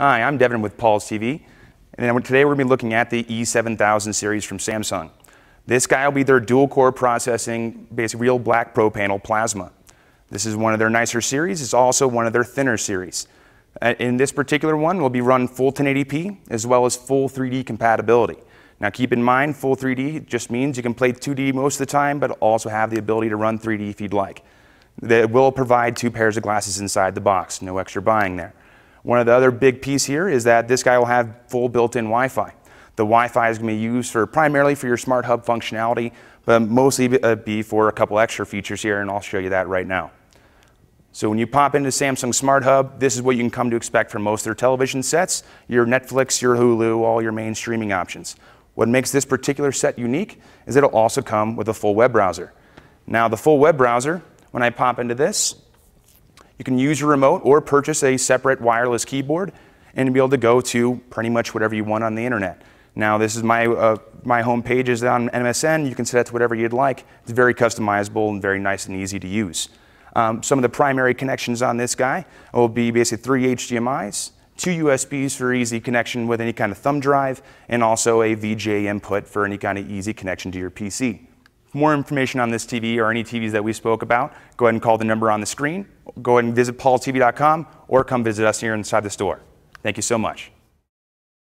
Hi, I'm Devin with Paul's TV, and today we're going to be looking at the E7000 series from Samsung. This guy will be their dual-core processing, basically real black pro panel plasma. This is one of their nicer series. It's also one of their thinner series. Uh, in this particular one, we'll be run full 1080p as well as full 3D compatibility. Now keep in mind, full 3D just means you can play 2D most of the time, but also have the ability to run 3D if you'd like. It will provide two pairs of glasses inside the box, no extra buying there. One of the other big piece here is that this guy will have full built-in Wi-Fi. The Wi-Fi is going to be used for primarily for your smart hub functionality, but mostly uh, be for a couple extra features here, and I'll show you that right now. So when you pop into Samsung Smart Hub, this is what you can come to expect from most of their television sets, your Netflix, your Hulu, all your main streaming options. What makes this particular set unique is it'll also come with a full web browser. Now the full web browser, when I pop into this, you can use your remote or purchase a separate wireless keyboard and be able to go to pretty much whatever you want on the internet. Now, this is my, uh, my home page is on MSN. You can set it to whatever you'd like. It's very customizable and very nice and easy to use. Um, some of the primary connections on this guy will be basically three HDMI's, two USBs for easy connection with any kind of thumb drive, and also a VGA input for any kind of easy connection to your PC. For more information on this TV or any TVs that we spoke about, go ahead and call the number on the screen. Go ahead and visit paulstv.com or come visit us here inside the store. Thank you so much.